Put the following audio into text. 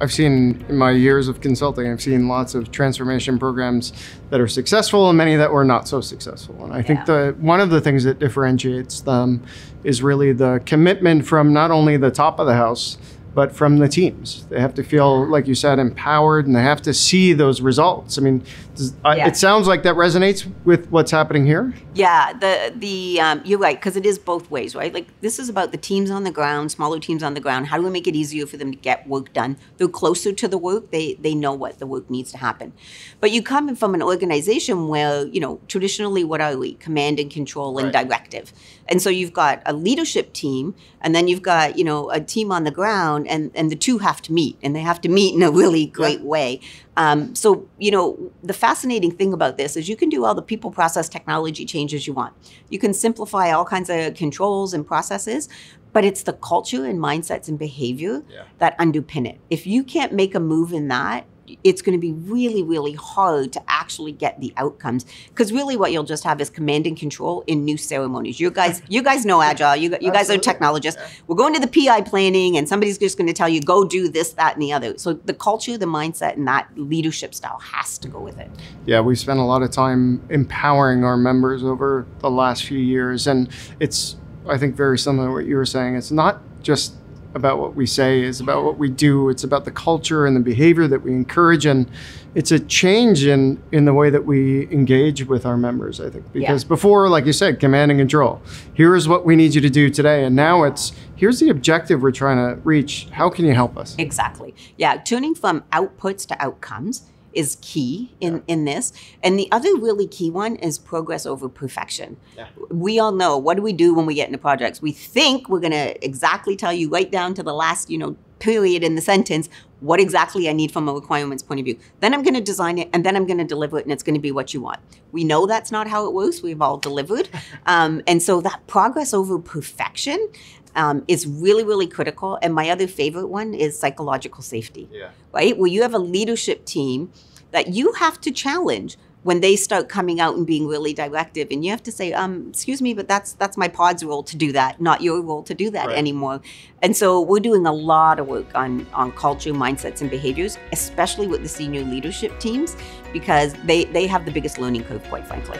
I've seen in my years of consulting, I've seen lots of transformation programs that are successful and many that were not so successful. And I think the one of the things that differentiates them is really the commitment from not only the top of the house, but from the teams. They have to feel, like you said, empowered and they have to see those results. I mean, does, Yeah. it sounds like that resonates with what's happening here. Yeah, the the um, you're right because it is both ways, right? Like this is about the teams on the ground, smaller teams on the ground. How do we make it easier for them to get work done? They're closer to the work. They they know what the work needs to happen. But you come from an organization where you know traditionally what are we? Command and control and Right. directive. And so you've got a leadership team, and then you've got you know a team on the ground, and and the two have to meet, and they have to meet in a really great way. Um, so, you know, the fascinating thing about this is you can do all the people, process, technology changes you want. You can simplify all kinds of controls and processes, but it's the culture and mindsets and behavior Yeah. that underpin it. If you can't make a move in that, it's going to be really, really hard to actually get the outcomes. Because really, what you'll just have is command and control in new ceremonies. You guys, you guys know agile. You, you guys are technologists. We're going to the PI planning, and somebody's just going to tell you go do this, that, and the other. So the culture, the mindset, and that leadership style has to go with it. Yeah, we've spent a lot of time empowering our members over the last few years. And it's, I think, very similar to what you were saying. It's not just about what we say, it's about what we do. It's about the culture and the behavior that we encourage. And it's a change in, in the way that we engage with our members, I think. Because before, like you said, command and control. Here is what we need you to do today. And now it's here's the objective we're trying to reach. How can you help us? Exactly. Yeah, tuning from outputs to outcomes is key in, in this. And the other really key one is progress over perfection. Yeah. We all know what do we do when we get into projects? We think we're going to exactly tell you right down to the last, you know, period in the sentence what exactly I need from a requirements point of view. Then I'm going to design it and then I'm going to deliver it and it's going to be what you want. We know that's not how it works. We've all delivered. um, and so that progress over perfection um, is really, really critical. And my other favorite one is psychological safety Yeah. right? Where you have a leadership team that you have to challenge when they start coming out and being really directive and you have to say um excuse me but that's that's my pod's role to do that not your role to do that Right. anymore and so we're doing a lot of work on on culture mindsets and behaviors especially with the senior leadership teams because they they have the biggest learning curve quite frankly